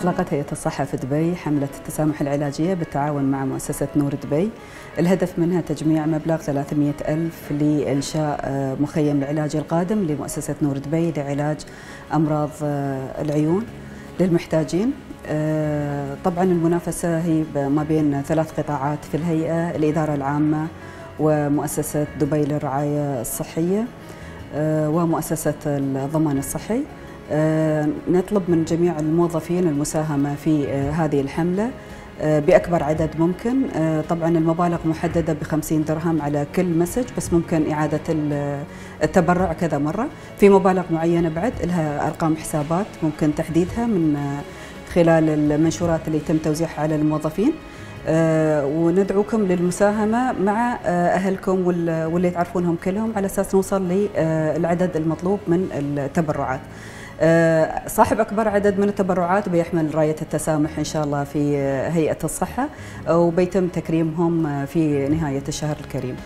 أطلقت هيئة الصحة في دبي حملة التسامح العلاجية بالتعاون مع مؤسسة نور دبي. الهدف منها تجميع مبلغ 300 ألف لإنشاء مخيم العلاج القادم لمؤسسة نور دبي لعلاج أمراض العيون للمحتاجين. طبعا المنافسة هي ما بين ثلاث قطاعات في الهيئة الإدارة العامة ومؤسسة دبي للرعاية الصحية ومؤسسة الضمان الصحي. آه، نطلب من جميع الموظفين المساهمة في آه، هذه الحملة آه، بأكبر عدد ممكن. طبعا المبالغ محددة ب 50 درهم على كل مسج بس ممكن إعادة التبرع كذا مرة. في مبالغ معينة بعد لها أرقام حسابات ممكن تحديدها من خلال المنشورات اللي يتم توزيعها على الموظفين. وندعوكم للمساهمة مع أهلكم واللي تعرفونهم كلهم على أساس نوصل للعدد المطلوب من التبرعات. آه، صاحب أكبر عدد من التبرعات بيحمل راية التسامح إن شاء الله في هيئة الصحة وبيتم تكريمهم في نهاية الشهر الكريم.